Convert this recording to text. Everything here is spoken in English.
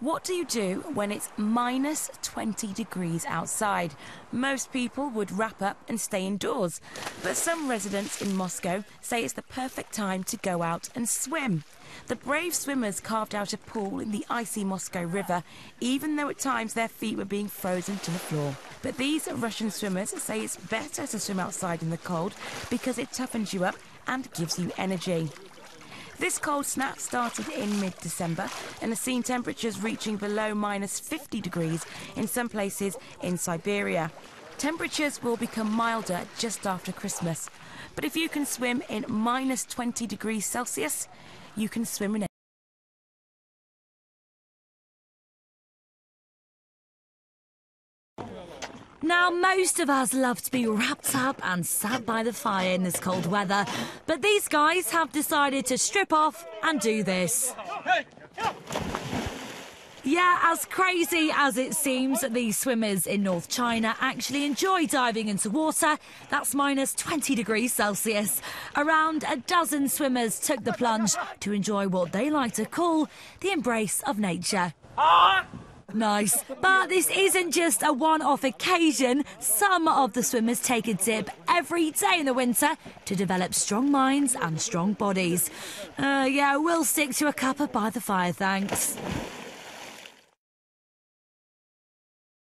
What do you do when it's minus 20 degrees outside? Most people would wrap up and stay indoors, but some residents in Moscow say it's the perfect time to go out and swim. The brave swimmers carved out a pool in the icy Moscow River, even though at times their feet were being frozen to the floor. But these Russian swimmers say it's better to swim outside in the cold because it toughens you up and gives you energy. This cold snap started in mid December and has seen temperatures reaching below minus 50 degrees in some places in Siberia. Temperatures will become milder just after Christmas. But if you can swim in minus 20 degrees Celsius, you can swim in Now, most of us love to be wrapped up and sat by the fire in this cold weather, but these guys have decided to strip off and do this. Yeah, as crazy as it seems, these swimmers in North China actually enjoy diving into water that's minus 20 degrees Celsius. Around a dozen swimmers took the plunge to enjoy what they like to call the embrace of nature. Ah! Nice. But this isn't just a one off occasion. Some of the swimmers take a dip every day in the winter to develop strong minds and strong bodies. Uh, yeah, we'll stick to a cuppa by the fire, thanks.